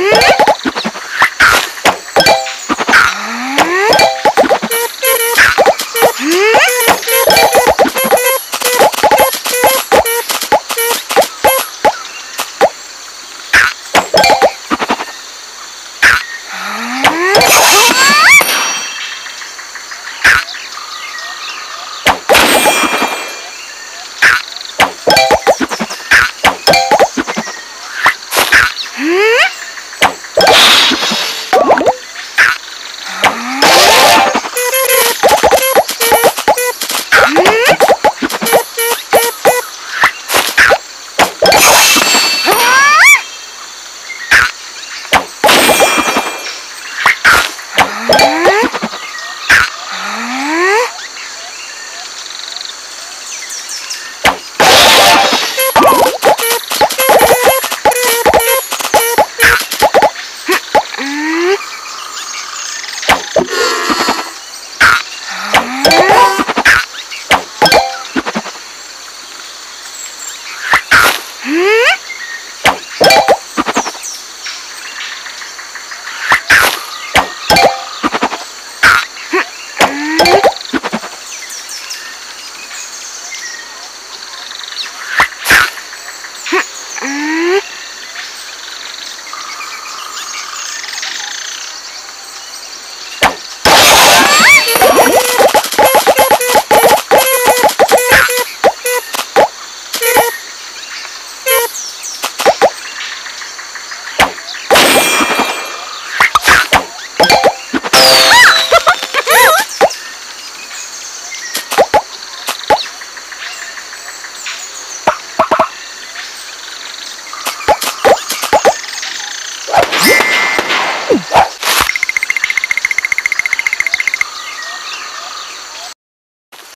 Yeah.